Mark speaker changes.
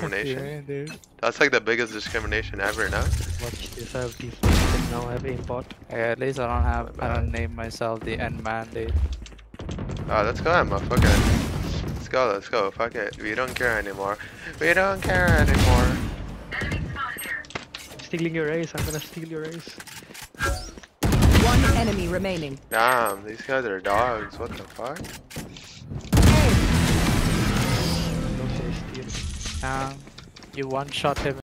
Speaker 1: discrimination.
Speaker 2: Yeah, dude.
Speaker 1: That's like the biggest discrimination ever, no?
Speaker 2: Watch this, I have defense and now I have aimbot.
Speaker 3: Yeah, at least I don't have. I don't name myself the End Man, dude.
Speaker 1: Oh, let's go, Emma. Fuck it. Let's go, let's go. Fuck it. We don't care anymore. We don't care anymore.
Speaker 2: I'm stealing your ace, I'm gonna steal your ace.
Speaker 4: One enemy remaining.
Speaker 1: Damn, these guys are dogs. What the fuck?
Speaker 3: Um, you one shot him